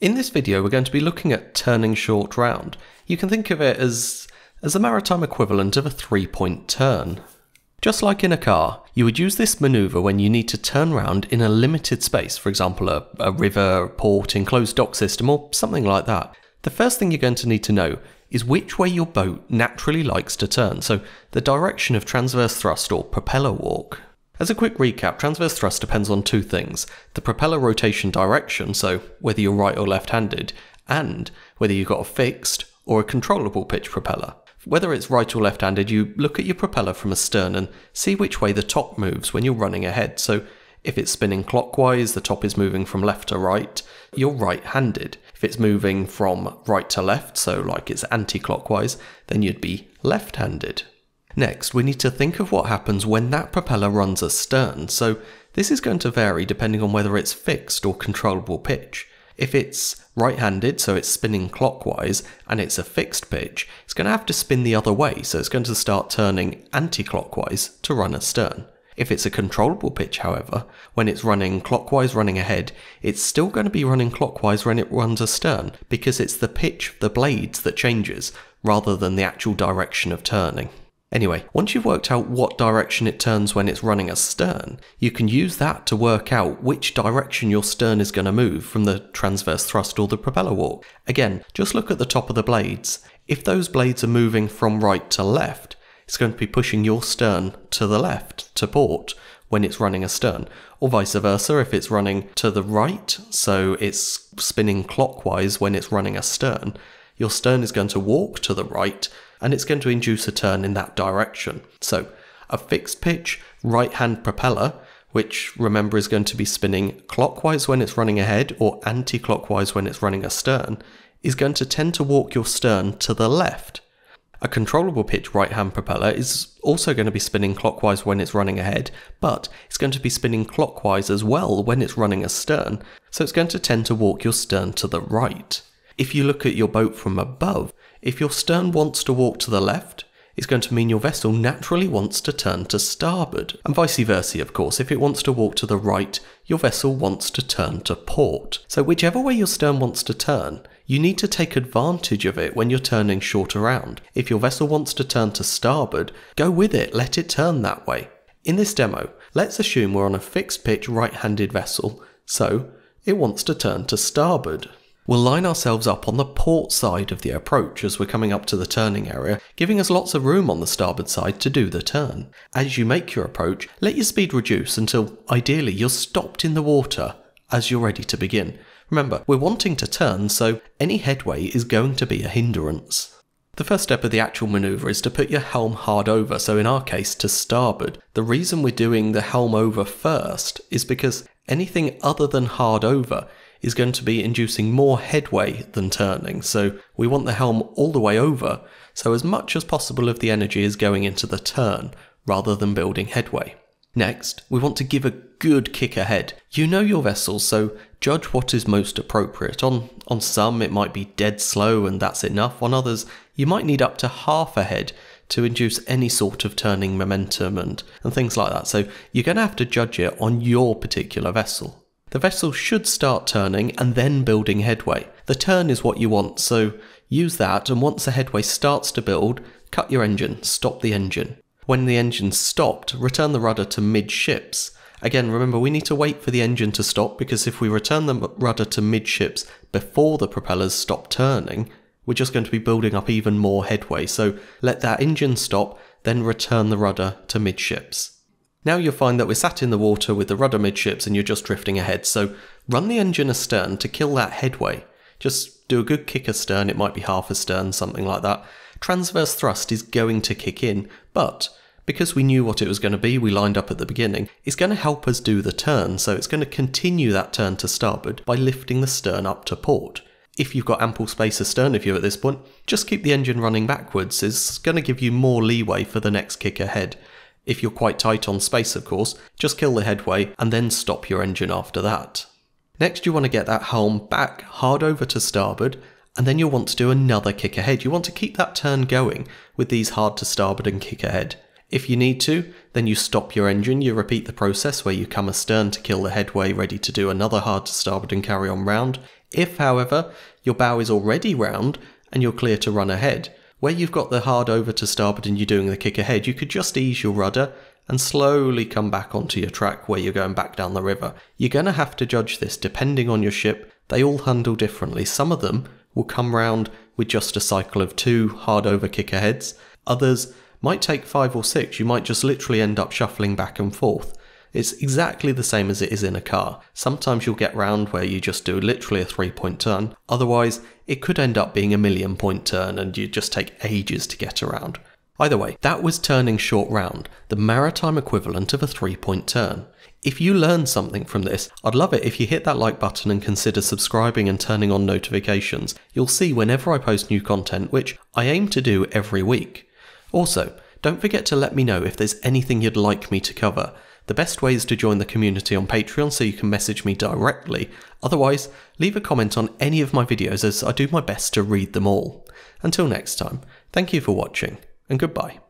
In this video we're going to be looking at turning short round. You can think of it as, as a maritime equivalent of a three-point turn. Just like in a car, you would use this manoeuvre when you need to turn round in a limited space, for example a, a river, port, enclosed dock system or something like that. The first thing you're going to need to know is which way your boat naturally likes to turn, so the direction of transverse thrust or propeller walk. As a quick recap, transverse thrust depends on two things the propeller rotation direction, so whether you're right or left handed, and whether you've got a fixed or a controllable pitch propeller. Whether it's right or left handed, you look at your propeller from astern and see which way the top moves when you're running ahead. So if it's spinning clockwise, the top is moving from left to right, you're right handed. If it's moving from right to left, so like it's anti clockwise, then you'd be left handed. Next, we need to think of what happens when that propeller runs astern, so this is going to vary depending on whether it's fixed or controllable pitch. If it's right-handed, so it's spinning clockwise, and it's a fixed pitch, it's going to have to spin the other way, so it's going to start turning anti-clockwise to run astern. If it's a controllable pitch, however, when it's running clockwise running ahead, it's still going to be running clockwise when it runs astern, because it's the pitch of the blades that changes, rather than the actual direction of turning. Anyway, once you've worked out what direction it turns when it's running astern, you can use that to work out which direction your stern is going to move from the transverse thrust or the propeller walk. Again, just look at the top of the blades. If those blades are moving from right to left, it's going to be pushing your stern to the left, to port, when it's running astern, or vice versa if it's running to the right, so it's spinning clockwise when it's running astern, your stern is going to walk to the right and it's going to induce a turn in that direction. So a fixed pitch right hand propeller, which remember is going to be spinning clockwise when it's running ahead or anti clockwise when it's running astern, is going to tend to walk your stern to the left. A controllable pitch right hand propeller is also going to be spinning clockwise when it's running ahead, but it's going to be spinning clockwise as well when it's running astern, so it's going to tend to walk your stern to the right. If you look at your boat from above, if your stern wants to walk to the left, it's going to mean your vessel naturally wants to turn to starboard, and vice versa, of course. If it wants to walk to the right, your vessel wants to turn to port. So, whichever way your stern wants to turn, you need to take advantage of it when you're turning short around. If your vessel wants to turn to starboard, go with it, let it turn that way. In this demo, let's assume we're on a fixed pitch right handed vessel, so it wants to turn to starboard. We'll line ourselves up on the port side of the approach as we're coming up to the turning area, giving us lots of room on the starboard side to do the turn. As you make your approach, let your speed reduce until ideally you're stopped in the water as you're ready to begin. Remember, we're wanting to turn, so any headway is going to be a hindrance. The first step of the actual manoeuvre is to put your helm hard over, so in our case to starboard. The reason we're doing the helm over first is because anything other than hard over is going to be inducing more headway than turning. So we want the helm all the way over, so as much as possible of the energy is going into the turn rather than building headway. Next, we want to give a good kick ahead. You know your vessel, so judge what is most appropriate. On, on some, it might be dead slow and that's enough. On others, you might need up to half ahead to induce any sort of turning momentum and, and things like that. So you're going to have to judge it on your particular vessel. The vessel should start turning and then building headway. The turn is what you want, so use that, and once the headway starts to build, cut your engine, stop the engine. When the engine's stopped, return the rudder to midships. Again, remember we need to wait for the engine to stop because if we return the rudder to midships before the propellers stop turning, we're just going to be building up even more headway. So let that engine stop, then return the rudder to midships. Now you'll find that we're sat in the water with the rudder midships and you're just drifting ahead, so run the engine astern to kill that headway. Just do a good kick astern, it might be half astern, something like that. Transverse thrust is going to kick in, but because we knew what it was going to be, we lined up at the beginning, it's going to help us do the turn, so it's going to continue that turn to starboard by lifting the stern up to port. If you've got ample space astern of you at this point, just keep the engine running backwards, it's going to give you more leeway for the next kick ahead. If you're quite tight on space, of course, just kill the headway and then stop your engine after that. Next, you want to get that helm back hard over to starboard, and then you'll want to do another kick ahead. You want to keep that turn going with these hard to starboard and kick ahead. If you need to, then you stop your engine, you repeat the process where you come astern to kill the headway, ready to do another hard to starboard and carry on round. If, however, your bow is already round and you're clear to run ahead, where you've got the hard over to starboard and you're doing the kick ahead, you could just ease your rudder and slowly come back onto your track where you're going back down the river. You're going to have to judge this depending on your ship. They all handle differently. Some of them will come round with just a cycle of two hard over kick aheads. Others might take five or six. You might just literally end up shuffling back and forth. It's exactly the same as it is in a car. Sometimes you'll get round where you just do literally a three point turn. Otherwise, it could end up being a million point turn and you just take ages to get around. Either way, that was turning short round, the maritime equivalent of a three point turn. If you learned something from this, I'd love it if you hit that like button and consider subscribing and turning on notifications. You'll see whenever I post new content, which I aim to do every week. Also, don't forget to let me know if there's anything you'd like me to cover. The best way is to join the community on Patreon so you can message me directly. Otherwise, leave a comment on any of my videos as I do my best to read them all. Until next time, thank you for watching, and goodbye.